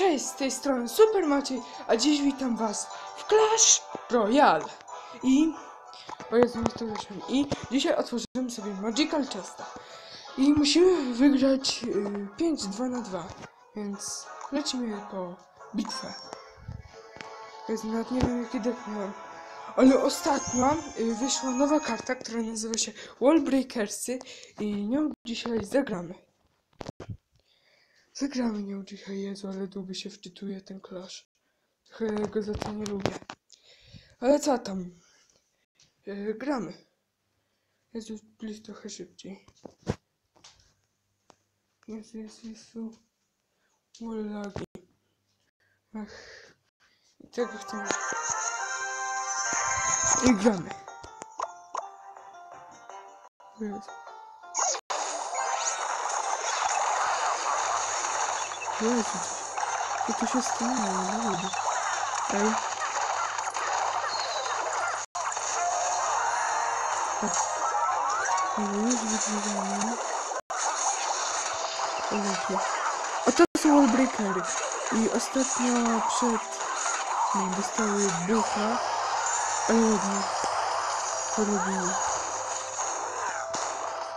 Cześć, z tej strony Super Maciej, a dziś witam was w Clash Royale. I... O Jezu, to wyszłem. I dzisiaj otworzymy sobie Magical Chesta. I musimy wygrać y, 5 2 na 2 więc lecimy po bitwę. Jezu, nawet nie wiem jaki miałem. Ale ostatnio y, wyszła nowa karta, która nazywa się Wallbreakersy i nią dzisiaj zagramy. Zagramy nią dzisiaj, Jezu, ale długo się wczytuje ten Clash. Trochę go za to nie lubię. Ale co tam? Yy, gramy. Jezu, please trochę szybciej. Jezu, Jezu, Jezu. Lagi. Ach. I tego chcę. I gramy. Jezu. Jezu, co tu się stanęło? No lubię. Ej. O, już wyglądamy. O, Jezu. A to są wallbreakery. I ostatnio przed... No, dostały ducha. Ale ładnie. To robimy.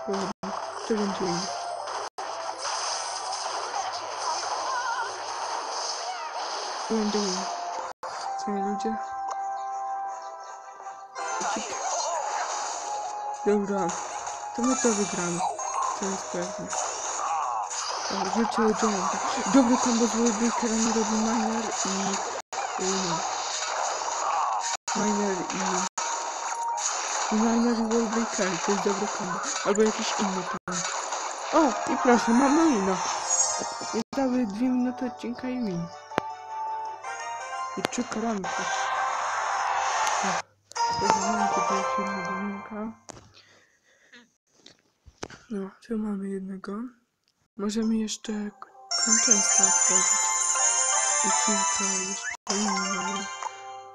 Ładnie. Ląduję. Co nie ludzie? Dobra. To my to wygramy. To jest pewne. Rzucę John. Dobry kombo z Wallbreakerem robi Miner i... no. Miner i... Miner i Wallbreaker. To jest dobry kombo. Albo jakiś inny plan. O! I proszę, mamy wino. Niecałe dwie minuty odcinka i win. I czekamy się. Mamy tutaj jednego minka. No, tu mamy jednego. Możemy jeszcze często otworzyć. I kilka jeszcze innych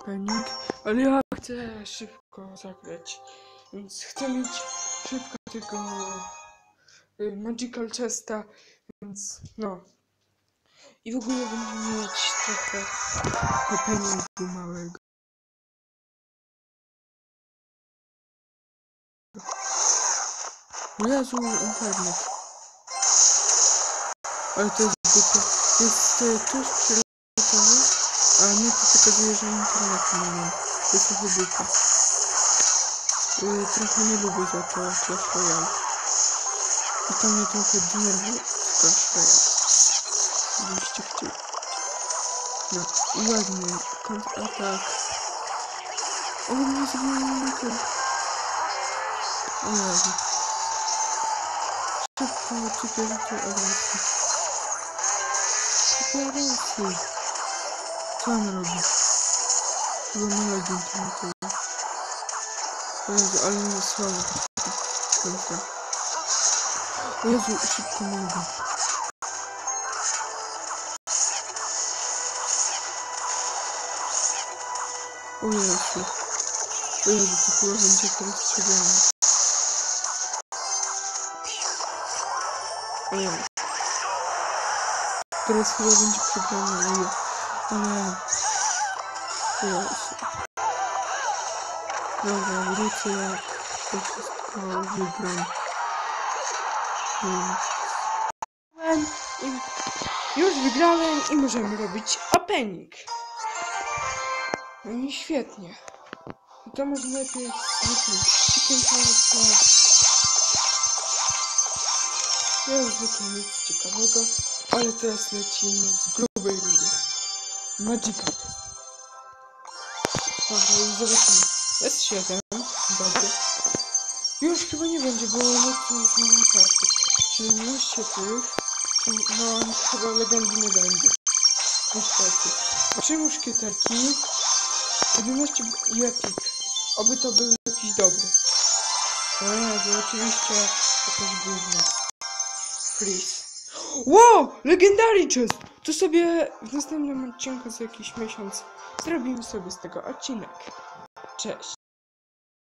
penik. Ale ja chcę szybko zagrać. Więc chcę mieć szybko tego y, Magical Chesta. Więc no. I w ogóle będziemy mieć trochę peningu małego. Jezu, internet. Ale to jest głupie. Jest e, tuż przyleciały, a mnie to pokazuje, że internetu nie mam. To jest trochę głupie. Y, trochę nie lubię za to Clash Royale. I to mnie trochę denerwuje w Clash. Gdybyście chcieli. No ładny kontratak. O, nie zrobiłem ten. O Jezu. Szybko, agresję. Czuję agresję. Co on robi? Chyba lagi internetowe. O Jezu, ale nie słabo. Kontra. Jezu, szybko mogę. O Jezu. O Jezu, to chyba będzie teraz przegrane. O Jezu. Teraz chyba będzie przegrane, o Jezu. Ale... O Jezu. Dobra, wrócę jak to wszystko wygram. Już wygrałem i możemy robić opening. Może lepiej zwykle. Chicken Palace. Ja zwykle nic ciekawego, ale teraz lecimy z grubej rury. Magical Test. Dobra, i zobaczymy. Jest 7. Dobry. Już chyba nie będzie, bo lecę już na karty. 17 tych. No, chyba legendy nie będzie. Niestety. Trzy muszkieterki. 11 i. Oby to był jakiś dobry. O Jezu, oczywiście jakaś gówno. Freeze. Wow! Legendary chest! To sobie w następnym odcinku za jakiś miesiąc zrobimy sobie z tego odcinek. Cześć!